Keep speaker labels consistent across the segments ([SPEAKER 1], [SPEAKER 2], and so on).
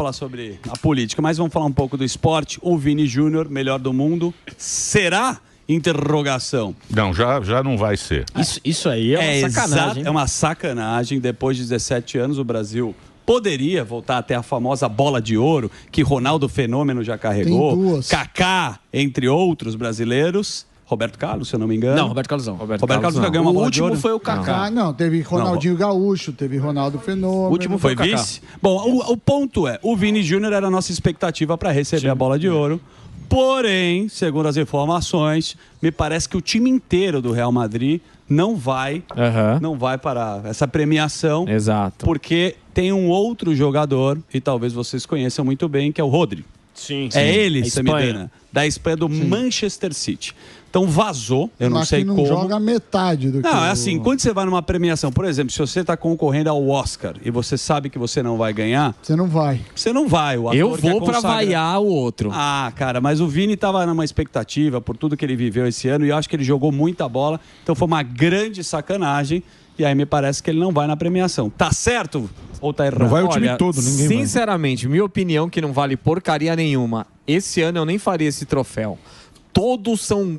[SPEAKER 1] falar sobre a política, mas vamos falar um pouco do esporte. O Vini Júnior, melhor do mundo, será? Interrogação.
[SPEAKER 2] Não, já, já não vai ser.
[SPEAKER 3] Isso, isso aí é uma sacanagem.
[SPEAKER 1] exato- é uma sacanagem. Depois de 17 anos, o Brasil poderia voltar até a famosa bola de ouro que Ronaldo Fenômeno já carregou.
[SPEAKER 4] Tem duas.
[SPEAKER 1] Kaká, entre outros brasileiros. Roberto Carlos, se eu não me engano.
[SPEAKER 3] Não, Roberto Carlos não.
[SPEAKER 1] Roberto, Carlos já ganhou uma
[SPEAKER 4] o
[SPEAKER 1] bola
[SPEAKER 4] último
[SPEAKER 1] de ouro.
[SPEAKER 4] foi o Kaká. Ah, não, teve Ronaldinho Gaúcho, teve Ronaldo Fenômeno.
[SPEAKER 1] foi vice. Bom, o, o ponto é, o Vini Júnior era a nossa expectativa para receber a bola de ouro. Porém, segundo as informações, me parece que o time inteiro do Real Madrid não vai, não vai para essa premiação.
[SPEAKER 3] Exato.
[SPEAKER 1] Porque tem um outro jogador, e talvez vocês conheçam muito bem, que é o Rodri.
[SPEAKER 3] Sim,
[SPEAKER 1] É ele,
[SPEAKER 3] A
[SPEAKER 1] Samidana, da Espanha do Manchester City. Então vazou, eu não
[SPEAKER 4] Mas
[SPEAKER 1] sei
[SPEAKER 4] não
[SPEAKER 1] como.
[SPEAKER 4] joga metade do que
[SPEAKER 1] Não, é
[SPEAKER 4] o-
[SPEAKER 1] assim, quando você vai numa premiação, por exemplo, se você está concorrendo ao Oscar e você sabe que você não vai ganhar,
[SPEAKER 4] Você não vai.
[SPEAKER 1] você não vai. O ator
[SPEAKER 3] Eu
[SPEAKER 1] é
[SPEAKER 3] vou pra
[SPEAKER 1] consagra-
[SPEAKER 3] vaiar o outro.
[SPEAKER 1] Ah, cara, mas o Vini tava numa expectativa por tudo que ele viveu esse ano e eu acho que ele jogou muita bola, então foi uma grande sacanagem. E aí me parece que ele não vai na premiação. Tá certo ou tá errado?
[SPEAKER 3] Olha, Sinceramente, minha opinião que não vale porcaria nenhuma. Esse ano eu nem faria esse troféu. Todos são.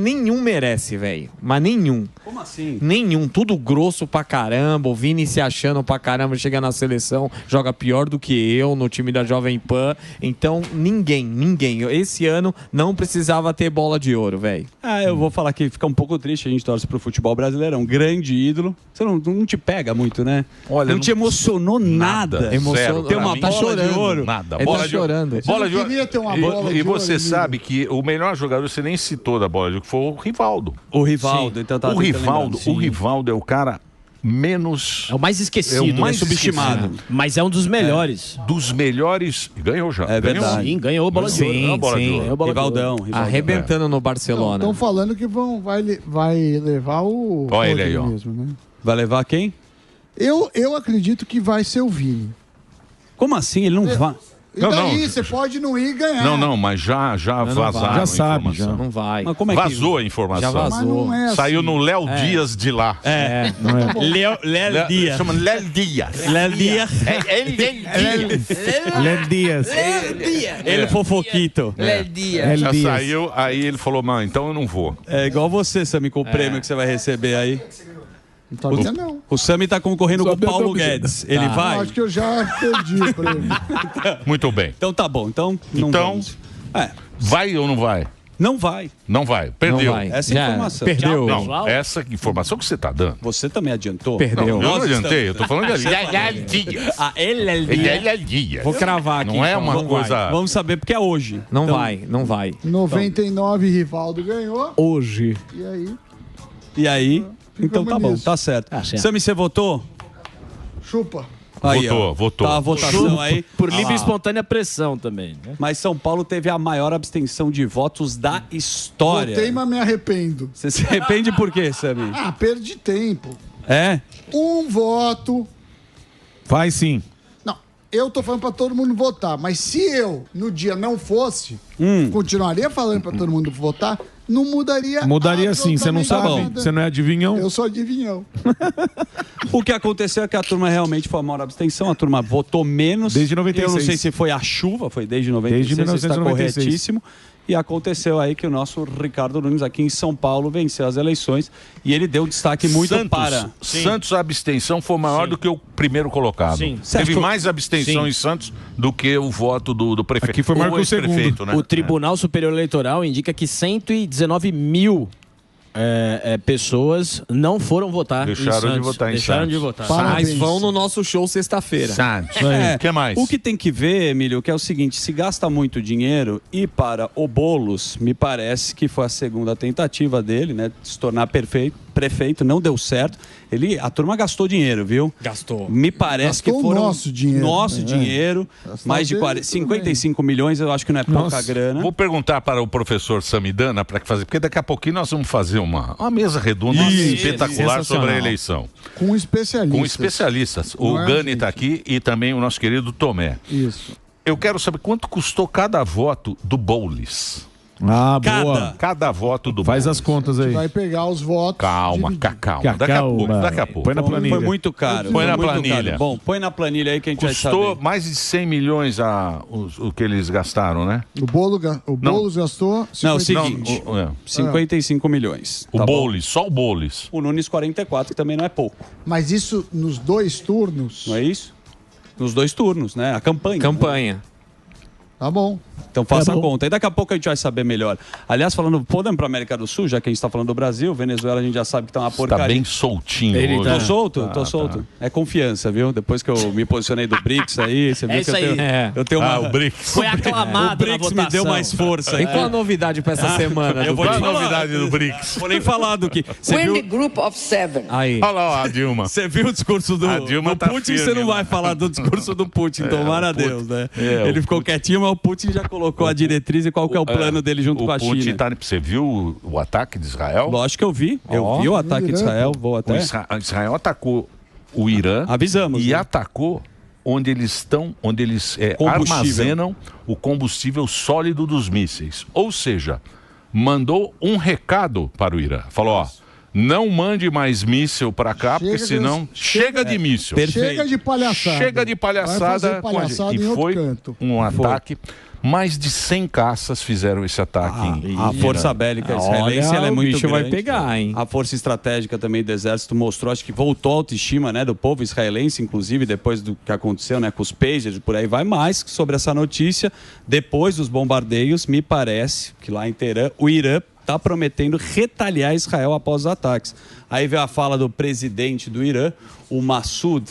[SPEAKER 3] Nenhum merece, velho. Mas nenhum.
[SPEAKER 1] Como assim?
[SPEAKER 3] Nenhum. Tudo grosso pra caramba. O Vini se achando pra caramba, chega na seleção, joga pior do que eu no time da Jovem Pan. Então, ninguém, ninguém. Esse ano não precisava ter bola de ouro, velho.
[SPEAKER 1] Ah, eu vou falar que fica um pouco triste, a gente torce pro futebol brasileiro, é um grande ídolo. Você não, não te pega muito, né?
[SPEAKER 2] Olha,
[SPEAKER 1] não,
[SPEAKER 2] não-
[SPEAKER 1] te emocionou nada.
[SPEAKER 2] Nada, zero.
[SPEAKER 1] Tem uma
[SPEAKER 2] mim,
[SPEAKER 1] bola de ouro.
[SPEAKER 2] Nada.
[SPEAKER 3] Ele
[SPEAKER 2] bola
[SPEAKER 3] tá
[SPEAKER 2] de ouro.
[SPEAKER 3] chorando.
[SPEAKER 2] Bola de
[SPEAKER 4] queria ter uma
[SPEAKER 2] E-
[SPEAKER 4] bola
[SPEAKER 2] e,
[SPEAKER 4] de
[SPEAKER 2] você
[SPEAKER 4] ouro,
[SPEAKER 2] sabe que o melhor jogador, você nem citou da bola ouro, foi o Rivaldo.
[SPEAKER 1] O Rivaldo, então tá
[SPEAKER 2] O Rivaldo,
[SPEAKER 1] lembrar.
[SPEAKER 2] o Rivaldo é o cara menos.
[SPEAKER 5] É o mais esquecido,
[SPEAKER 2] é o mais
[SPEAKER 5] é subestimado.
[SPEAKER 2] esquecido.
[SPEAKER 5] Mas é um dos melhores.
[SPEAKER 2] Dos melhores. Ganhou já.
[SPEAKER 1] É
[SPEAKER 2] Ganhou.
[SPEAKER 1] verdade.
[SPEAKER 5] Sim, ganhou a bola de ouro.
[SPEAKER 2] Ganhou a bola
[SPEAKER 3] sim.
[SPEAKER 5] de ouro.
[SPEAKER 1] Rivaldão, Rivaldão.
[SPEAKER 3] Arrebentando no Barcelona.
[SPEAKER 4] Estão falando que vão, vai, vai levar o.
[SPEAKER 2] Olha ele aí, ó.
[SPEAKER 4] mesmo, né?
[SPEAKER 1] Vai levar quem?
[SPEAKER 4] Eu, eu acredito que vai ser o Vini.
[SPEAKER 1] Como assim? Ele não vai.
[SPEAKER 4] E
[SPEAKER 2] Não,
[SPEAKER 4] daí,
[SPEAKER 2] não.
[SPEAKER 4] você pode não ir ganhar.
[SPEAKER 2] Não, não, mas já, já
[SPEAKER 3] não
[SPEAKER 2] vazaram. a
[SPEAKER 3] Já
[SPEAKER 6] sabe,
[SPEAKER 2] informação.
[SPEAKER 3] Não vai.
[SPEAKER 1] Mas como é que...
[SPEAKER 2] Vazou a informação.
[SPEAKER 3] Já
[SPEAKER 4] Mas
[SPEAKER 3] vazou.
[SPEAKER 4] não é assim.
[SPEAKER 2] Saiu no Léo Dias de lá.
[SPEAKER 1] É. Léo, Léo
[SPEAKER 2] Lé-
[SPEAKER 1] Dias.
[SPEAKER 2] Chama Léo Dias.
[SPEAKER 1] Léo Dias.
[SPEAKER 2] É, é Léo Dias.
[SPEAKER 6] Léo Dias.
[SPEAKER 1] Ele fofoquito.
[SPEAKER 6] Léo
[SPEAKER 2] Já
[SPEAKER 6] Dias.
[SPEAKER 2] saiu, aí ele falou, mano, então eu não vou.
[SPEAKER 1] É igual você, Sami, com o prêmio que você vai receber aí.
[SPEAKER 4] Não tá vendo, não.
[SPEAKER 1] O Sami tá concorrendo com o Paulo. Guedes. Ele
[SPEAKER 4] Eu
[SPEAKER 1] vai?
[SPEAKER 4] acho que eu já perdi o prêmio.
[SPEAKER 2] Muito bem.
[SPEAKER 1] Então tá bom. Então não
[SPEAKER 2] Então-
[SPEAKER 1] vamos. É,
[SPEAKER 2] Vai ou não vai?
[SPEAKER 1] não vai.
[SPEAKER 2] Não vai. Perdeu.
[SPEAKER 3] Não vai.
[SPEAKER 1] Essa
[SPEAKER 3] Já
[SPEAKER 1] informação.
[SPEAKER 3] Perdeu.
[SPEAKER 2] Não, essa informação que você tá dando.
[SPEAKER 1] Você também adiantou?
[SPEAKER 3] Perdeu.
[SPEAKER 2] Eu não adiantei, eu tô falando de.
[SPEAKER 1] Ah, ele é
[SPEAKER 2] Ele é.
[SPEAKER 3] Vou cravar aqui.
[SPEAKER 2] Não é
[SPEAKER 3] então.
[SPEAKER 2] uma
[SPEAKER 3] Não
[SPEAKER 2] coisa...
[SPEAKER 3] vai.
[SPEAKER 1] Vamos saber porque é hoje.
[SPEAKER 3] Não
[SPEAKER 1] Então,
[SPEAKER 3] vai, não vai.
[SPEAKER 4] 99, Rivaldo ganhou.
[SPEAKER 6] Hoje.
[SPEAKER 4] E aí,
[SPEAKER 1] E aí? Então tá bom, tá certo.
[SPEAKER 5] Tá certo.
[SPEAKER 1] Sami, você votou?
[SPEAKER 4] chupa.
[SPEAKER 1] Aí,
[SPEAKER 2] Votou,
[SPEAKER 1] ó.
[SPEAKER 2] votou.
[SPEAKER 1] Tá a votação aí.
[SPEAKER 5] Por
[SPEAKER 1] Ah
[SPEAKER 5] livre e espontânea pressão também. Né?
[SPEAKER 1] Mas São Paulo teve a maior abstenção de votos da história.
[SPEAKER 4] Votei, mas me arrependo.
[SPEAKER 1] Você se arrepende por quê, Sami?
[SPEAKER 4] Ah, perdi tempo.
[SPEAKER 1] É?
[SPEAKER 4] Um voto.
[SPEAKER 6] Vai sim.
[SPEAKER 4] Não, eu tô falando pra todo mundo votar, mas se eu, no dia, não fosse,
[SPEAKER 1] Hum.
[SPEAKER 4] continuaria falando pra todo mundo votar, não mudaria
[SPEAKER 6] Mudaria sim, você não sabe.
[SPEAKER 4] nada.
[SPEAKER 6] Você não é adivinhão?
[SPEAKER 4] Eu sou adivinhão.
[SPEAKER 1] O que aconteceu é que a turma realmente foi a maior abstenção. A turma votou menos.
[SPEAKER 6] Desde 96.
[SPEAKER 1] Eu não sei se foi a chuva, foi desde 96.
[SPEAKER 6] Desde
[SPEAKER 1] você está
[SPEAKER 6] 1996.
[SPEAKER 1] corretíssimo. E aconteceu aí que o nosso Ricardo Nunes aqui em São Paulo venceu as eleições e ele deu destaque muito
[SPEAKER 2] Santos,
[SPEAKER 1] para.
[SPEAKER 2] Santos, a abstenção foi maior do que o primeiro colocado.
[SPEAKER 5] Sim.
[SPEAKER 2] Teve
[SPEAKER 1] que
[SPEAKER 2] mais abstenção
[SPEAKER 5] Sim.
[SPEAKER 2] em Santos do que o voto do, do prefeito.
[SPEAKER 6] Aqui foi maior que o segundo.
[SPEAKER 2] né?
[SPEAKER 5] O Tribunal Superior Eleitoral indica que 119 mil é, é, pessoas não foram votar
[SPEAKER 2] Deixaram
[SPEAKER 5] em Santos.
[SPEAKER 2] de votar em
[SPEAKER 5] Deixaram
[SPEAKER 2] Santos.
[SPEAKER 5] de votar.
[SPEAKER 4] Parabéns.
[SPEAKER 3] Mas vão no nosso show sexta-feira.
[SPEAKER 2] Santos.
[SPEAKER 1] É,
[SPEAKER 2] O que mais?
[SPEAKER 1] O que tem que ver, Emílio, que é o seguinte: se gasta muito dinheiro e para o Boulos, me parece que foi a segunda tentativa dele, né? De se tornar perfeito, prefeito, não deu certo. Ele, a turma gastou dinheiro, viu?
[SPEAKER 3] Gastou.
[SPEAKER 1] Me parece
[SPEAKER 4] Gastou
[SPEAKER 1] que foram
[SPEAKER 4] nosso dinheiro.
[SPEAKER 1] Nosso
[SPEAKER 4] É.
[SPEAKER 1] dinheiro,
[SPEAKER 4] Gastar
[SPEAKER 1] mais de
[SPEAKER 4] dele
[SPEAKER 1] 40,
[SPEAKER 4] também.
[SPEAKER 1] 55 milhões, eu acho que não é pouca
[SPEAKER 6] Nossa.
[SPEAKER 1] grana.
[SPEAKER 2] Vou perguntar para o professor Samidana para fazer, porque daqui a pouquinho nós vamos fazer uma, uma mesa redonda
[SPEAKER 1] Isso,
[SPEAKER 2] espetacular sobre a eleição.
[SPEAKER 4] Com especialistas.
[SPEAKER 2] Com especialistas. O
[SPEAKER 4] é,
[SPEAKER 2] Gani está aqui e também o nosso querido Tomé.
[SPEAKER 4] Isso.
[SPEAKER 2] Eu quero saber quanto custou cada voto do Boulos.
[SPEAKER 6] Ah,
[SPEAKER 2] cada,
[SPEAKER 6] boa.
[SPEAKER 2] Cada voto do
[SPEAKER 6] Faz as contas aí.
[SPEAKER 4] Vai pegar os votos.
[SPEAKER 2] Calma, ca- calma. Daqui a
[SPEAKER 6] Calma.
[SPEAKER 2] pouco, daqui a pouco.
[SPEAKER 6] Põe na planilha.
[SPEAKER 1] Foi muito caro.
[SPEAKER 2] Põe
[SPEAKER 1] foi
[SPEAKER 2] na planilha.
[SPEAKER 1] caro. Bom, põe na planilha aí que a gente vai
[SPEAKER 2] Custou
[SPEAKER 1] saber.
[SPEAKER 2] mais de 100 milhões a, os- o que eles gastaram, né?
[SPEAKER 4] O, bolo, o
[SPEAKER 2] Não.
[SPEAKER 4] Boulos gastou.
[SPEAKER 1] Não,
[SPEAKER 4] 50
[SPEAKER 1] seguinte.
[SPEAKER 2] o, é.
[SPEAKER 1] 55 milhões.
[SPEAKER 2] o
[SPEAKER 1] tá bom?
[SPEAKER 2] Boulos, só o Boulos.
[SPEAKER 1] O Nunes 44, que também não é pouco.
[SPEAKER 4] Mas isso nos dois turnos.
[SPEAKER 1] Não é isso? Nos dois turnos, né? A campanha.
[SPEAKER 3] Campanha.
[SPEAKER 4] Tá bom.
[SPEAKER 1] Então faça
[SPEAKER 6] É
[SPEAKER 1] a conta. E daqui a pouco a gente vai saber melhor. Aliás, falando, podemos para América do Sul, já que a gente está falando do Brasil, Venezuela a gente já sabe que tá uma
[SPEAKER 2] Tá
[SPEAKER 1] porcaria.
[SPEAKER 2] bem soltinho
[SPEAKER 5] Ele
[SPEAKER 2] hoje.
[SPEAKER 1] Tô
[SPEAKER 5] tá-
[SPEAKER 1] solto,
[SPEAKER 2] Tá,
[SPEAKER 1] tô solto. É confiança, viu? Depois que eu me posicionei do BRICS aí, você viu
[SPEAKER 5] É
[SPEAKER 1] que
[SPEAKER 5] isso
[SPEAKER 1] eu
[SPEAKER 5] aí.
[SPEAKER 1] tenho,
[SPEAKER 3] É.
[SPEAKER 1] eu tenho uma...
[SPEAKER 2] Ah, o BRICS.
[SPEAKER 5] Foi
[SPEAKER 1] O
[SPEAKER 5] aclamado na
[SPEAKER 1] BRICS me deu mais força.
[SPEAKER 3] Tem
[SPEAKER 1] aí.
[SPEAKER 3] qual a novidade pra essa semana?
[SPEAKER 1] Eu vou te falar.
[SPEAKER 2] novidade do BRICS?
[SPEAKER 1] Vou nem falar do que... Você
[SPEAKER 7] When the
[SPEAKER 1] viu,
[SPEAKER 7] group of seven
[SPEAKER 3] Aí.
[SPEAKER 2] Olha lá ó, a Dilma.
[SPEAKER 1] você viu o discurso do,
[SPEAKER 2] A Dilma
[SPEAKER 1] do
[SPEAKER 2] tá
[SPEAKER 1] Putin,
[SPEAKER 2] firme
[SPEAKER 1] você não vai falar do discurso do Putin, tomara a
[SPEAKER 2] o
[SPEAKER 1] Deus, né?
[SPEAKER 2] É,
[SPEAKER 1] Ele
[SPEAKER 2] o
[SPEAKER 1] ficou quietinho, mas o Putin já colocou a diretriz e qual que é o plano dele junto
[SPEAKER 2] o
[SPEAKER 1] com a
[SPEAKER 2] Putin
[SPEAKER 1] China.
[SPEAKER 2] Tá, você viu o, o ataque de Israel?
[SPEAKER 1] Lógico que eu vi. Eu vi o ataque de Israel, vou
[SPEAKER 2] O
[SPEAKER 1] até...
[SPEAKER 2] Isra- Israel atacou o Irã
[SPEAKER 1] Avisamos,
[SPEAKER 2] e
[SPEAKER 1] né?
[SPEAKER 2] atacou onde eles estão, onde eles é, armazenam o combustível sólido dos mísseis. Ou seja, mandou um recado para o Irã. Falou, ó, não mande mais míssil para cá, porque
[SPEAKER 4] Chega de-
[SPEAKER 2] senão chega de míssil.
[SPEAKER 1] Perfeito.
[SPEAKER 4] Chega de palhaçada.
[SPEAKER 2] Chega de palhaçada,
[SPEAKER 4] fazer
[SPEAKER 2] com a
[SPEAKER 4] palhaçada
[SPEAKER 2] e foi
[SPEAKER 4] canto.
[SPEAKER 2] um ataque. Mais de 100 caças fizeram esse ataque. em-
[SPEAKER 1] A força bélica
[SPEAKER 3] Olha,
[SPEAKER 1] israelense ela é
[SPEAKER 3] o
[SPEAKER 1] muito
[SPEAKER 3] bicho vai
[SPEAKER 1] grande.
[SPEAKER 3] pegar, hein?
[SPEAKER 1] A força estratégica também do exército mostrou, acho que voltou a autoestima né, do povo israelense, inclusive depois do que aconteceu né, com os pagers e por aí vai mais sobre essa notícia. Depois dos bombardeios, me parece que lá em Teherã, o Irã está prometendo retaliar Israel após os ataques. Aí veio a fala do presidente do Irã, o Massoud,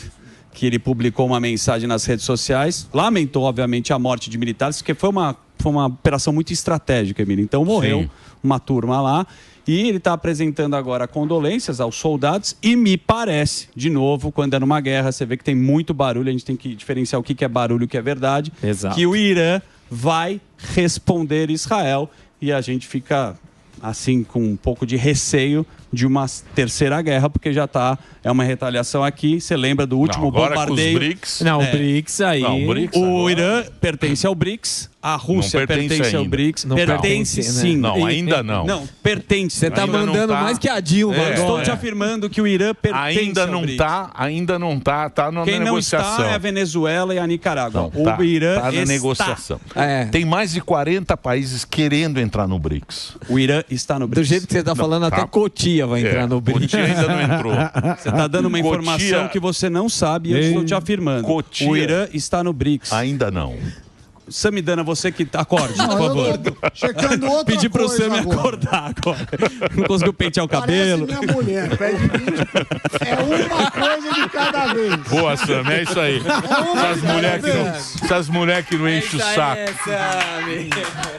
[SPEAKER 1] que ele publicou uma mensagem nas redes sociais, lamentou, obviamente, a morte de militares, porque foi uma, foi uma operação muito estratégica, Emílio. Então morreu
[SPEAKER 2] Sim.
[SPEAKER 1] uma turma lá. E ele está apresentando agora condolências aos soldados. E me parece, de novo, quando é numa guerra, você vê que tem muito barulho, a gente tem que diferenciar o que que é barulho e o que é verdade.
[SPEAKER 3] Exato.
[SPEAKER 1] Que o Irã vai responder Israel. E a gente fica, assim, com um pouco de receio de uma terceira guerra, porque já tá, é uma retaliação aqui. Você lembra do último
[SPEAKER 2] Não, agora com os
[SPEAKER 1] bombardeio?
[SPEAKER 2] BRICS.
[SPEAKER 3] Não,
[SPEAKER 1] É.
[SPEAKER 3] o BRICS aí.
[SPEAKER 2] Não, o BRICS
[SPEAKER 1] O
[SPEAKER 2] agora-
[SPEAKER 1] Irã pertence ao BRICS, a Rússia
[SPEAKER 2] Não pertence
[SPEAKER 1] pertence, ao. BRICS.
[SPEAKER 3] Não
[SPEAKER 1] pertence,
[SPEAKER 3] pertence, né?
[SPEAKER 1] sim.
[SPEAKER 2] Não, ainda não.
[SPEAKER 1] Não, pertence.
[SPEAKER 3] Você tá
[SPEAKER 2] não
[SPEAKER 3] mandando
[SPEAKER 2] tá.
[SPEAKER 3] mais que a Dilma
[SPEAKER 2] É.
[SPEAKER 1] Estou
[SPEAKER 3] agora.
[SPEAKER 1] te afirmando que o Irã pertence
[SPEAKER 2] Ainda
[SPEAKER 1] ao
[SPEAKER 2] não
[SPEAKER 1] BRICS.
[SPEAKER 2] tá, ainda não tá, tá na
[SPEAKER 1] Quem não
[SPEAKER 2] negociação.
[SPEAKER 1] está é a Venezuela e a Nicarágua.
[SPEAKER 2] Não,
[SPEAKER 1] o
[SPEAKER 2] tá,
[SPEAKER 1] Irã
[SPEAKER 2] tá na
[SPEAKER 1] está.
[SPEAKER 2] negociação.
[SPEAKER 3] É.
[SPEAKER 2] Tem mais de 40 países querendo entrar no BRICS.
[SPEAKER 1] O Irã está no
[SPEAKER 3] Do
[SPEAKER 1] BRICS.
[SPEAKER 3] jeito que você tá falando,
[SPEAKER 2] tá.
[SPEAKER 3] até Cotia vai entrar
[SPEAKER 2] É,
[SPEAKER 3] no BRICS.
[SPEAKER 2] Cotia ainda não entrou.
[SPEAKER 1] Você está dando uma
[SPEAKER 2] Cotia-
[SPEAKER 1] informação que você não sabe e eu estou te afirmando.
[SPEAKER 2] Cotia-
[SPEAKER 1] O Irã está no BRICS.
[SPEAKER 2] Ainda não.
[SPEAKER 1] Samidana, você que acorde, por
[SPEAKER 4] Não,
[SPEAKER 1] favor.
[SPEAKER 4] eu tô checando outra
[SPEAKER 1] Pedi me
[SPEAKER 4] agora.
[SPEAKER 1] acordar agora. Não conseguiu pentear o cabelo.
[SPEAKER 4] Parece minha mulher, pede 20. É uma coisa de cada vez.
[SPEAKER 2] Boa, Sam, é isso aí. Essas mulheres que não, essas mulher que não enchem o saco.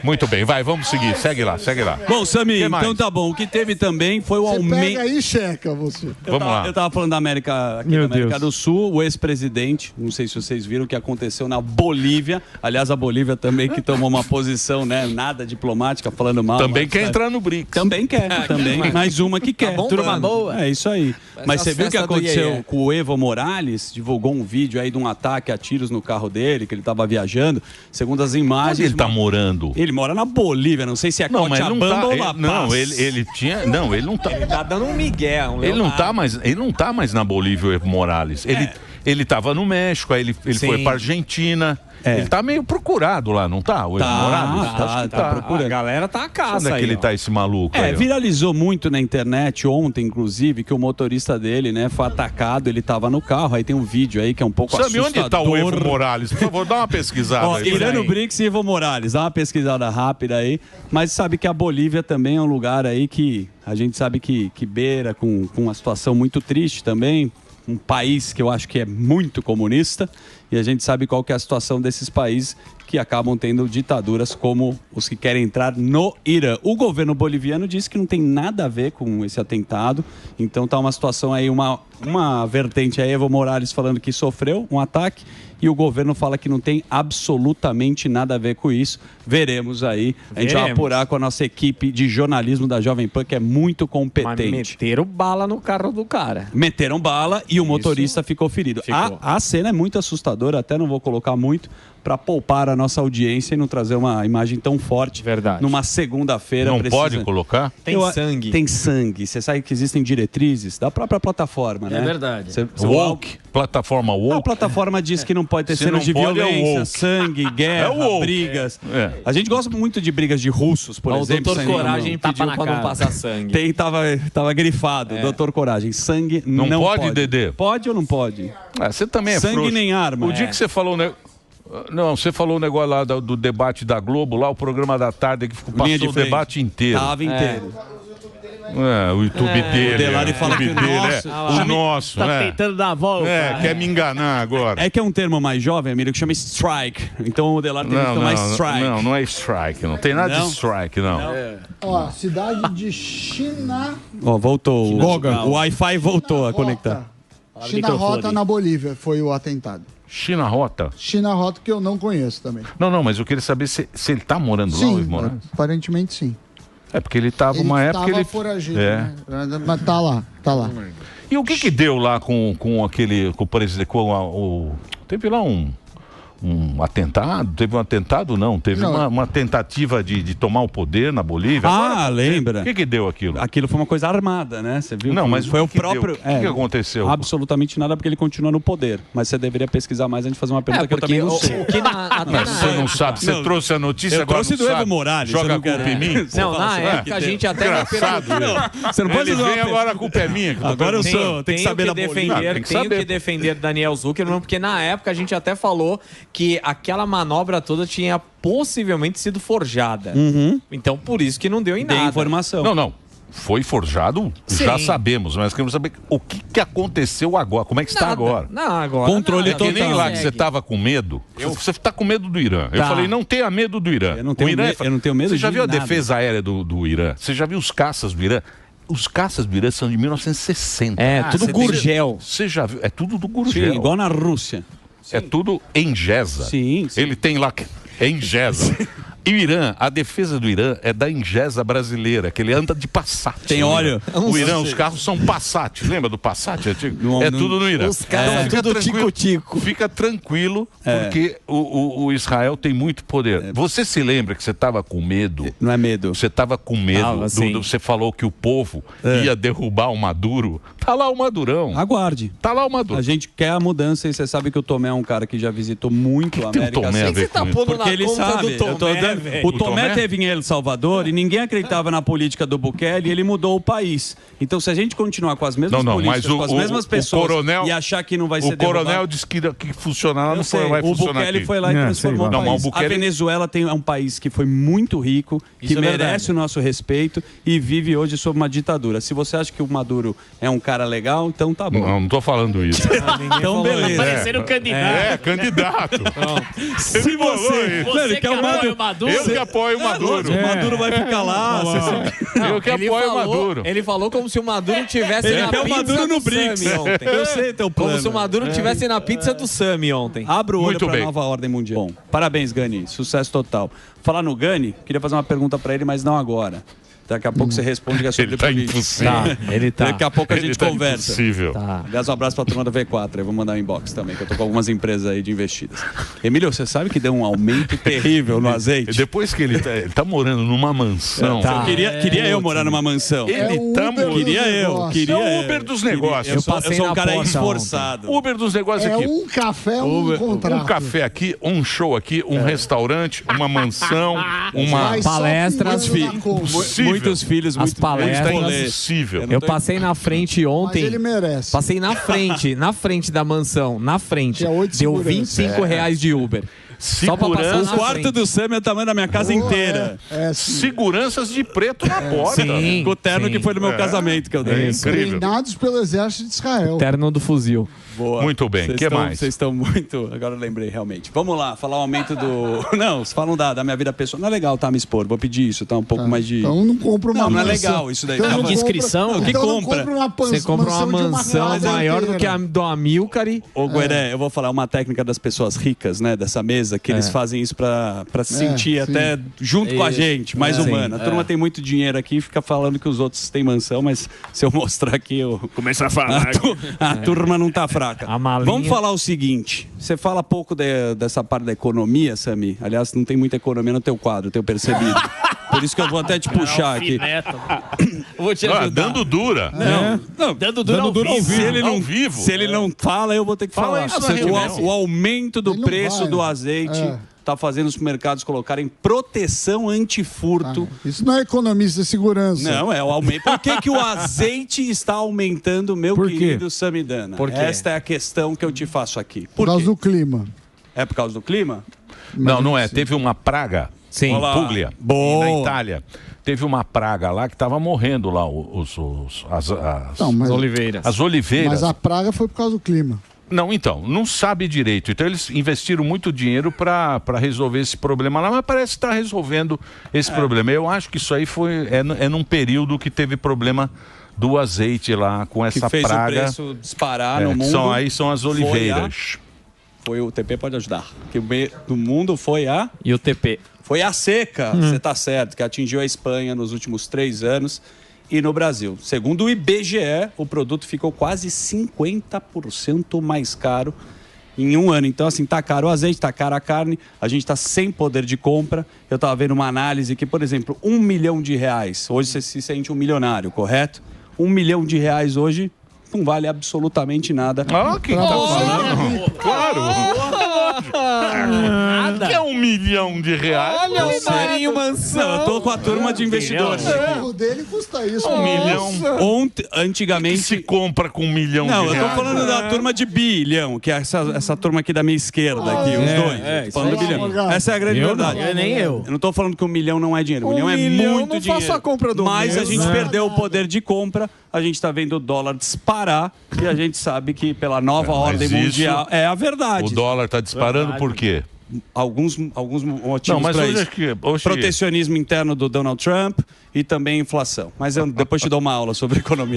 [SPEAKER 2] Muito bem, vai, vamos seguir. Segue lá, segue lá.
[SPEAKER 1] Bom, Sami, então tá bom. O que teve também foi o aumento.
[SPEAKER 4] pega aí e checa você.
[SPEAKER 1] Eu
[SPEAKER 2] Vamos
[SPEAKER 1] tava,
[SPEAKER 2] lá.
[SPEAKER 1] Eu tava falando da América, aqui
[SPEAKER 6] Meu
[SPEAKER 1] da América
[SPEAKER 6] Deus.
[SPEAKER 1] do Sul, o ex-presidente, não sei se vocês viram o que aconteceu na Bolívia. Aliás, a Bolívia também que tomou uma posição, né, nada diplomática, falando mal.
[SPEAKER 2] Também
[SPEAKER 1] mas,
[SPEAKER 2] quer
[SPEAKER 1] sabe?
[SPEAKER 2] entrar no BRICS.
[SPEAKER 1] Também quer, também. Mais uma que quer.
[SPEAKER 3] bombando.
[SPEAKER 1] Turma boa. É isso aí. Mas
[SPEAKER 3] as
[SPEAKER 1] você viu o que aconteceu com o Evo Morales? Divulgou um vídeo aí de um ataque a tiros no carro dele, que ele tava viajando. Segundo as imagens.
[SPEAKER 2] Onde ele tá
[SPEAKER 1] uma-
[SPEAKER 2] morando?
[SPEAKER 1] Ele mora na Bolívia, não sei se é
[SPEAKER 2] Não, mas ele não
[SPEAKER 1] Cochabamba
[SPEAKER 2] tá.
[SPEAKER 1] ou
[SPEAKER 2] ele-
[SPEAKER 1] La Paz.
[SPEAKER 2] não, ele, ele tinha. Não, ele não tá.
[SPEAKER 3] Tá dando um migué, um
[SPEAKER 2] Ele não tá mais, ele não tá mais na Bolívia, o Evo Morales. Ele, ele tava no México, aí ele, ele
[SPEAKER 3] Sim.
[SPEAKER 2] foi pra Argentina.
[SPEAKER 1] É.
[SPEAKER 2] Ele tá meio procurado lá, não tá? O Evo
[SPEAKER 1] Tá,
[SPEAKER 2] Morales?
[SPEAKER 1] tá,
[SPEAKER 2] Acho que
[SPEAKER 1] tá procurando.
[SPEAKER 3] A galera tá a caça
[SPEAKER 2] Onde é que
[SPEAKER 3] aí,
[SPEAKER 2] ele
[SPEAKER 3] ó.
[SPEAKER 2] tá, esse maluco?
[SPEAKER 1] É,
[SPEAKER 2] aí,
[SPEAKER 1] viralizou muito na internet ontem, inclusive, que o motorista dele, né, foi atacado, ele tava no carro, aí tem um vídeo aí que é um pouco
[SPEAKER 2] Sabe onde
[SPEAKER 1] assustador.
[SPEAKER 2] tá o Evo Morales? Por favor, dá uma pesquisada.
[SPEAKER 1] Ó,
[SPEAKER 2] aí.
[SPEAKER 1] Irã no
[SPEAKER 3] aí.
[SPEAKER 1] BRICS e Evo Morales, dá uma pesquisada rápida aí. Mas sabe que a Bolívia também é um lugar aí que a gente sabe que, que beira com, com uma situação muito triste também. Um país que eu acho que é muito comunista. E a gente sabe qual que é a situação desses países que acabam tendo ditaduras como os que querem entrar no Irã. O governo boliviano disse que não tem nada a ver com esse atentado. Então tá uma situação aí, uma, uma vertente aí, Evo Morales falando que sofreu um ataque e o governo fala que não tem absolutamente nada a ver com isso. Veremos aí. A gente vai apurar com a nossa equipe de jornalismo da Jovem Pan, que é muito
[SPEAKER 3] Mas
[SPEAKER 1] competente.
[SPEAKER 3] meteram bala no carro do cara.
[SPEAKER 1] Meteram bala e o motorista ficou ferido.
[SPEAKER 3] Ficou.
[SPEAKER 1] A, a cena é muito assustadora, até não vou colocar muito, para poupar a nossa audiência e não trazer uma imagem tão forte
[SPEAKER 3] Verdade.
[SPEAKER 1] numa segunda-feira.
[SPEAKER 2] Não
[SPEAKER 1] precisa-
[SPEAKER 2] pode colocar?
[SPEAKER 3] Tem
[SPEAKER 1] Eu-
[SPEAKER 3] sangue.
[SPEAKER 1] Tem sangue. Você sabe que existem diretrizes da própria plataforma, né?
[SPEAKER 5] É verdade.
[SPEAKER 1] Você, você-
[SPEAKER 2] Woke, plataforma
[SPEAKER 1] A
[SPEAKER 2] woke.
[SPEAKER 1] plataforma diz que não pode ter
[SPEAKER 2] Se
[SPEAKER 1] cenas
[SPEAKER 2] não
[SPEAKER 1] de
[SPEAKER 2] pode, é
[SPEAKER 1] violência,
[SPEAKER 2] woke.
[SPEAKER 1] sangue, guerra,
[SPEAKER 2] É woke.
[SPEAKER 1] brigas.
[SPEAKER 2] É.
[SPEAKER 1] A gente gosta muito de brigas de russos, por
[SPEAKER 3] o
[SPEAKER 1] exemplo.
[SPEAKER 3] doutor
[SPEAKER 1] sem-
[SPEAKER 3] Coragem
[SPEAKER 5] Tapa
[SPEAKER 3] pediu
[SPEAKER 5] na
[SPEAKER 3] pra não
[SPEAKER 5] cara.
[SPEAKER 3] passar sangue.
[SPEAKER 1] Tem, tava, tava grifado, doutor Coragem. Sangue
[SPEAKER 2] Não
[SPEAKER 1] não,
[SPEAKER 2] pode, Dedê?
[SPEAKER 1] Pode ou não pode?
[SPEAKER 2] Ah, você também é
[SPEAKER 1] Sangue
[SPEAKER 2] frouxo.
[SPEAKER 1] nem arma.
[SPEAKER 2] O dia
[SPEAKER 1] É.
[SPEAKER 2] que você falou... Ne... Não, você falou o negócio lá do, do debate da Globo, lá o programa da tarde que ficou,
[SPEAKER 1] Linha
[SPEAKER 2] passou
[SPEAKER 1] de
[SPEAKER 2] o debate inteiro.
[SPEAKER 1] Tava inteiro.
[SPEAKER 2] É, o YouTube dele.
[SPEAKER 1] o Delari
[SPEAKER 2] é,
[SPEAKER 1] fala que o
[SPEAKER 2] YouTube dele,
[SPEAKER 1] nosso-
[SPEAKER 2] é. O nosso,
[SPEAKER 5] Tá
[SPEAKER 2] né?
[SPEAKER 5] tentando dar a volta.
[SPEAKER 2] É, quer me enganar agora.
[SPEAKER 1] É que é um termo mais jovem, amigo, que chama strike. Então o Delar tem que tomar
[SPEAKER 2] não,
[SPEAKER 1] strike.
[SPEAKER 2] não, não é strike, não tem nada
[SPEAKER 1] Não?
[SPEAKER 2] de strike, não.
[SPEAKER 4] Ó, cidade de China.
[SPEAKER 1] Ó, voltou. O,
[SPEAKER 6] Goga.
[SPEAKER 1] o Wi-Fi voltou a
[SPEAKER 4] Rota.
[SPEAKER 1] conectar.
[SPEAKER 4] China Rota na Bolívia foi o atentado.
[SPEAKER 2] China Rota?
[SPEAKER 4] China Rota que eu não conheço também.
[SPEAKER 2] Não, não, mas eu queria saber se, se ele tá morando lá, o
[SPEAKER 4] Sim,
[SPEAKER 2] Ivo Moraes.
[SPEAKER 4] aparentemente sim.
[SPEAKER 2] É porque ele tava
[SPEAKER 4] Ele
[SPEAKER 2] uma época
[SPEAKER 4] tava
[SPEAKER 2] ele
[SPEAKER 4] foragido,
[SPEAKER 2] É.
[SPEAKER 4] né? Mas tá lá, tá lá.
[SPEAKER 2] E o que que deu lá com, com aquele com o presidente com a- o teve lá um um atentado? Teve um atentado? Não, teve
[SPEAKER 4] Não.
[SPEAKER 2] Uma, uma tentativa de, de tomar o poder na Bolívia.
[SPEAKER 1] Ah, lembra?
[SPEAKER 2] O que que deu aquilo?
[SPEAKER 1] Aquilo foi uma coisa armada, né? Você viu?
[SPEAKER 2] Não, mas
[SPEAKER 1] foi
[SPEAKER 2] o
[SPEAKER 1] o
[SPEAKER 2] que que
[SPEAKER 1] próprio.
[SPEAKER 2] deu? O que que aconteceu?
[SPEAKER 1] Absolutamente nada, porque ele continua no poder. Mas você deveria pesquisar mais antes de fazer uma pergunta que eu também não
[SPEAKER 3] o,
[SPEAKER 1] sei.
[SPEAKER 3] o que na,
[SPEAKER 2] você não sabe, você
[SPEAKER 1] Não,
[SPEAKER 2] trouxe a notícia
[SPEAKER 1] eu
[SPEAKER 2] agora
[SPEAKER 1] trouxe
[SPEAKER 2] não
[SPEAKER 1] do Evo? Morales,
[SPEAKER 2] Joga a culpa em mim?
[SPEAKER 3] Não, na
[SPEAKER 1] Você
[SPEAKER 3] época a gente até
[SPEAKER 2] Engraçado, ele.
[SPEAKER 1] Você não pode
[SPEAKER 2] Ele vem agora a culpa é minha. que eu tô
[SPEAKER 1] Agora eu sou. Tem que
[SPEAKER 3] tenho
[SPEAKER 1] saber da
[SPEAKER 2] Bolívia. Tem que
[SPEAKER 3] tenho que defender Daniel Zuckerman, porque na época a gente até falou que aquela manobra toda tinha possivelmente sido forjada. Então por isso que não deu em
[SPEAKER 1] Tem
[SPEAKER 3] nada.
[SPEAKER 1] informação.
[SPEAKER 2] Não, não. Foi forjado, já
[SPEAKER 3] Sim.
[SPEAKER 2] sabemos, mas queremos saber o que, que aconteceu agora, como é que está
[SPEAKER 3] Nada.
[SPEAKER 2] agora.
[SPEAKER 3] Não, agora.
[SPEAKER 1] Controle.
[SPEAKER 2] Que nem
[SPEAKER 1] total.
[SPEAKER 2] lá que você
[SPEAKER 3] Segue.
[SPEAKER 2] tava com medo. Você tá com medo do Irã. Eu
[SPEAKER 3] Tá.
[SPEAKER 2] falei, não tenha medo do Irã.
[SPEAKER 1] Eu não tenho
[SPEAKER 2] o Irã
[SPEAKER 1] me-
[SPEAKER 2] é fa-
[SPEAKER 1] eu não tenho medo
[SPEAKER 2] Você já viu a
[SPEAKER 1] nada.
[SPEAKER 2] defesa aérea do, do Irã? Você já viu os caças do Irã? Os caças do Irã são de 1960.
[SPEAKER 3] É, tudo
[SPEAKER 2] você
[SPEAKER 3] Gurgel.
[SPEAKER 2] Você já viu? É tudo do
[SPEAKER 1] Sim,
[SPEAKER 2] Gurgel.
[SPEAKER 1] igual na Rússia.
[SPEAKER 2] É tudo em Geza.
[SPEAKER 1] Sim, sim.
[SPEAKER 2] Ele tem lá em Geza. E o Irã, a defesa do Irã é da Ingesa brasileira, que ele anda de Passat.
[SPEAKER 1] Tem óleo?
[SPEAKER 2] O Irã, os carros são Passat. Lembra do Passat antigo?
[SPEAKER 1] Não-
[SPEAKER 2] é
[SPEAKER 1] não-
[SPEAKER 2] tudo no Irã.
[SPEAKER 3] Os caras são
[SPEAKER 2] fica
[SPEAKER 3] tudo
[SPEAKER 2] tranquilo,
[SPEAKER 3] tico-tico.
[SPEAKER 2] Fica tranquilo,
[SPEAKER 1] É.
[SPEAKER 2] porque o, o- o Israel tem muito poder. Você se lembra que você estava com medo?
[SPEAKER 1] Não é medo.
[SPEAKER 2] Você estava com medo.
[SPEAKER 3] Tava,
[SPEAKER 2] do-
[SPEAKER 3] sim.
[SPEAKER 2] do- você falou que o povo
[SPEAKER 1] É.
[SPEAKER 2] ia derrubar o Maduro. Tá lá o Madurão.
[SPEAKER 1] Aguarde.
[SPEAKER 2] Tá lá o Maduro.
[SPEAKER 1] A gente quer a mudança e você sabe que o Tomé é um cara que já visitou muito a
[SPEAKER 2] tem o
[SPEAKER 1] América
[SPEAKER 2] Tomé a ver
[SPEAKER 3] Você tá pondo na
[SPEAKER 1] ele
[SPEAKER 3] conta
[SPEAKER 1] sabe.
[SPEAKER 3] do
[SPEAKER 1] eu tô
[SPEAKER 3] Tomé, velho.
[SPEAKER 1] o Tomé, teve em El Salvador e ninguém acreditava na política do Bukele e ele mudou o país. Então, se a gente continuar com as mesmas
[SPEAKER 2] Não, não,
[SPEAKER 1] políticas,
[SPEAKER 2] o,
[SPEAKER 1] com as
[SPEAKER 2] o-
[SPEAKER 1] mesmas
[SPEAKER 2] o
[SPEAKER 1] pessoas
[SPEAKER 2] coronel,
[SPEAKER 1] e achar que não vai ser
[SPEAKER 2] O coronel
[SPEAKER 1] derrubado-
[SPEAKER 2] disse que, que funcionar não foi, vai
[SPEAKER 1] o
[SPEAKER 2] funcionar
[SPEAKER 1] Bukele
[SPEAKER 2] aqui.
[SPEAKER 1] foi lá e
[SPEAKER 6] É,
[SPEAKER 1] transformou
[SPEAKER 6] sei
[SPEAKER 1] o.
[SPEAKER 2] Não,
[SPEAKER 1] país.
[SPEAKER 2] Bukele-
[SPEAKER 1] A Venezuela tem, é um país que foi muito rico, que
[SPEAKER 5] é
[SPEAKER 1] merece
[SPEAKER 5] verdade.
[SPEAKER 1] o nosso respeito e vive hoje sob uma ditadura. Se você acha que o Maduro é um cara legal, então tá bom.
[SPEAKER 2] Não, não tô falando isso.
[SPEAKER 1] então, beleza.
[SPEAKER 5] Parecendo candidato.
[SPEAKER 2] é, candidato.
[SPEAKER 1] Se
[SPEAKER 2] falou
[SPEAKER 1] você.
[SPEAKER 5] Você
[SPEAKER 1] quer
[SPEAKER 5] que
[SPEAKER 1] o Maduro,
[SPEAKER 5] o Maduro.
[SPEAKER 2] Eu que apoio o Maduro.
[SPEAKER 1] o Maduro vai ficar lá. você-
[SPEAKER 2] Eu que apoio o
[SPEAKER 3] falou,
[SPEAKER 2] Maduro.
[SPEAKER 3] ele falou como se o Maduro tivesse
[SPEAKER 1] Ele
[SPEAKER 3] na
[SPEAKER 1] quer o
[SPEAKER 3] pizza
[SPEAKER 1] Maduro no
[SPEAKER 3] do. Sami ontem.
[SPEAKER 1] Eu sei teu plano.
[SPEAKER 3] Como se o Maduro tivesse na pizza do Sami ontem.
[SPEAKER 1] Abra o olho
[SPEAKER 2] Muito
[SPEAKER 1] para nova ordem mundial. Bom, parabéns, Gani. Sucesso total. Falar no Gani, queria fazer uma pergunta para ele, mas não agora. Daqui a pouco você responde que é sobre
[SPEAKER 2] Ele tá
[SPEAKER 1] política.
[SPEAKER 2] impossível.
[SPEAKER 3] Tá, ele tá.
[SPEAKER 1] Daqui a pouco a
[SPEAKER 2] Ele
[SPEAKER 1] gente
[SPEAKER 2] tá
[SPEAKER 1] conversa.
[SPEAKER 2] impossível.
[SPEAKER 3] Tá.
[SPEAKER 1] Aliás, um abraço pra turma da V4. Eu vou mandar um inbox também, que eu tô com algumas empresas aí de investidas. Emílio, você sabe que deu um aumento terrível no azeite?
[SPEAKER 2] Depois que ele tá, ele tá morando numa mansão.
[SPEAKER 3] Tá.
[SPEAKER 1] Eu queria, queria eu morar numa mansão.
[SPEAKER 2] Ele
[SPEAKER 4] É
[SPEAKER 2] tá morando.
[SPEAKER 1] Queria eu, queria
[SPEAKER 2] É o. Uber dos negócios.
[SPEAKER 1] Eu
[SPEAKER 3] Eu
[SPEAKER 1] sou, eu sou um cara esforçado.
[SPEAKER 2] Uber dos negócios
[SPEAKER 4] É
[SPEAKER 2] aqui.
[SPEAKER 4] um café, um
[SPEAKER 1] Uber-
[SPEAKER 4] contrato.
[SPEAKER 2] Um café aqui, um show aqui, um restaurante, uma mansão, uma.
[SPEAKER 4] Mas só
[SPEAKER 1] Muitos filhos,
[SPEAKER 3] As
[SPEAKER 1] muito
[SPEAKER 3] palestras-
[SPEAKER 2] impossível.
[SPEAKER 3] Eu passei na frente
[SPEAKER 4] Mas
[SPEAKER 3] ontem.
[SPEAKER 4] ele merece.
[SPEAKER 3] Passei na frente, na frente da mansão, na frente. Deu
[SPEAKER 4] segurança.
[SPEAKER 3] 25 reais de Uber. Só pra passar
[SPEAKER 2] Segurança.
[SPEAKER 1] O quarto
[SPEAKER 3] frente.
[SPEAKER 1] do Sam é o tamanho da minha casa inteira.
[SPEAKER 4] É, é.
[SPEAKER 2] Seguranças de preto na porta.
[SPEAKER 3] Sim.
[SPEAKER 1] Com o terno
[SPEAKER 3] sim.
[SPEAKER 1] que foi no meu
[SPEAKER 2] É.
[SPEAKER 1] casamento que eu dei.
[SPEAKER 2] É incrível.
[SPEAKER 4] Treinados pelo exército de Israel.
[SPEAKER 3] Terno do fuzil.
[SPEAKER 1] Boa.
[SPEAKER 2] Muito bem,
[SPEAKER 1] Vocês
[SPEAKER 2] que
[SPEAKER 1] estão-
[SPEAKER 2] mais?
[SPEAKER 1] Vocês estão muito. Agora eu lembrei realmente. Vamos lá, falar o aumento do. Não, vocês falam da, da minha vida pessoal. Não é legal, tá? Me expor. Vou pedir isso, tá? Um pouco mais de.
[SPEAKER 4] Então não compra uma
[SPEAKER 1] Não, não é
[SPEAKER 4] mansão.
[SPEAKER 1] legal isso daí.
[SPEAKER 4] Então
[SPEAKER 1] Tá
[SPEAKER 4] não
[SPEAKER 5] Inscrição?
[SPEAKER 1] O que
[SPEAKER 4] então não
[SPEAKER 1] compra?
[SPEAKER 4] uma
[SPEAKER 3] Você compra uma
[SPEAKER 4] mansão casa
[SPEAKER 3] maior do que a do Amilcari.
[SPEAKER 1] Ô, Gueré, eu vou falar uma técnica das pessoas ricas, né? Dessa mesa que eles
[SPEAKER 3] É.
[SPEAKER 1] fazem isso pra, pra se
[SPEAKER 3] É,
[SPEAKER 1] sentir
[SPEAKER 3] sim.
[SPEAKER 1] até junto com a gente, mais
[SPEAKER 3] É.
[SPEAKER 1] humana. A
[SPEAKER 3] Sim,
[SPEAKER 1] turma
[SPEAKER 3] é.
[SPEAKER 1] tem muito dinheiro aqui e fica falando que os outros têm mansão, mas se eu mostrar aqui, eu.
[SPEAKER 7] Começa a falar.
[SPEAKER 1] A, tu- a
[SPEAKER 7] É.
[SPEAKER 1] turma não tá fraca.
[SPEAKER 3] Malinha-
[SPEAKER 1] Vamos falar o seguinte: você fala pouco de- dessa parte da economia, Sami. Aliás, não tem muita economia no teu quadro, tenho percebido. Por isso que eu vou até te puxar aqui.
[SPEAKER 5] Vou te
[SPEAKER 2] Ah, dando dura.
[SPEAKER 1] Não, não,
[SPEAKER 5] Dando duro ao vivo.
[SPEAKER 1] Se ele não,
[SPEAKER 2] Ao vivo.
[SPEAKER 1] Se ele não fala, eu vou ter que
[SPEAKER 2] Fala
[SPEAKER 1] falar. o, o aumento do preço
[SPEAKER 4] vai.
[SPEAKER 1] do azeite
[SPEAKER 4] É.
[SPEAKER 1] está fazendo os mercados colocarem proteção antifurto.
[SPEAKER 4] Isso não é economista, é segurança.
[SPEAKER 1] Não, é o aumento. Por que, que o azeite está aumentando, meu
[SPEAKER 4] Por quê?
[SPEAKER 1] querido Samidana?
[SPEAKER 4] Por quê?
[SPEAKER 1] Esta é a questão que eu te faço aqui.
[SPEAKER 4] Por causa do clima.
[SPEAKER 1] É por causa do clima?
[SPEAKER 2] Não, não é. Teve uma praga
[SPEAKER 1] Sim. Olá.
[SPEAKER 2] Puglia,
[SPEAKER 1] Boa.
[SPEAKER 2] na Itália. Teve uma praga lá que estava morrendo lá os, os- as, as-
[SPEAKER 4] Não, mas-
[SPEAKER 2] As oliveiras.
[SPEAKER 4] Mas a praga foi por causa do clima.
[SPEAKER 2] Não, então, não sabe direito. Então eles investiram muito dinheiro para resolver esse problema lá, mas parece que está resolvendo esse problema. Eu acho que isso aí foi é, é num período que teve problema do azeite lá com essa
[SPEAKER 1] que fez
[SPEAKER 2] praga.
[SPEAKER 1] o preço disparar
[SPEAKER 2] É,
[SPEAKER 1] no mundo.
[SPEAKER 2] são- aí são as
[SPEAKER 1] Foi a-
[SPEAKER 2] oliveiras.
[SPEAKER 1] Foi, o TP pode ajudar. Que o me- do mundo foi a
[SPEAKER 3] E o TP?
[SPEAKER 1] Foi a seca,
[SPEAKER 3] Hum.
[SPEAKER 1] você está certo, que atingiu a Espanha nos últimos três anos e no Brasil. Segundo o IBGE, o produto ficou quase 50% mais caro em um ano. Então, assim, tá caro o azeite, tá caro a carne, a gente está sem poder de compra. Eu estava vendo uma análise que, por exemplo, um milhão de reais, hoje você se sente um milionário, correto? Um milhão de reais hoje não vale absolutamente nada.
[SPEAKER 2] Ah, quem tá falando? Claro. Que é um milhão de reais.
[SPEAKER 3] Olha o Marinho Mansão.
[SPEAKER 1] Não, eu tô com a turma de investidores.
[SPEAKER 4] O carro dele custa isso.
[SPEAKER 2] Um
[SPEAKER 4] Nossa.
[SPEAKER 2] milhão.
[SPEAKER 1] Ontem, antigamente.
[SPEAKER 2] se compra com um milhão
[SPEAKER 1] Não,
[SPEAKER 2] de
[SPEAKER 1] eu tô
[SPEAKER 2] reais?
[SPEAKER 1] falando da turma de bilhão, que é essa, essa turma aqui da minha esquerda, aqui, os
[SPEAKER 5] É,
[SPEAKER 1] dois.
[SPEAKER 5] é,
[SPEAKER 1] falando do bilhão. Essa é a grande
[SPEAKER 5] Eu
[SPEAKER 1] verdade.
[SPEAKER 5] não. É, nem eu.
[SPEAKER 1] Eu não tô falando que um milhão não é dinheiro. Um, milhão é
[SPEAKER 3] milhão
[SPEAKER 1] muito
[SPEAKER 3] não
[SPEAKER 1] dinheiro.
[SPEAKER 3] faço a compra do
[SPEAKER 1] Mas a
[SPEAKER 3] mês,
[SPEAKER 1] gente
[SPEAKER 3] né?
[SPEAKER 1] perdeu o poder de compra, a gente tá vendo o dólar disparar e a gente sabe que pela nova
[SPEAKER 2] É,
[SPEAKER 1] ordem
[SPEAKER 2] isso-
[SPEAKER 1] mundial. É a verdade.
[SPEAKER 2] O dólar está disparando por quê?
[SPEAKER 1] Alguns, alguns motivos
[SPEAKER 2] hoje
[SPEAKER 1] isso.
[SPEAKER 2] é que- hoje-
[SPEAKER 1] Protecionismo interno do Donald Trump e também inflação. Mas eu depois te dou uma aula sobre economia.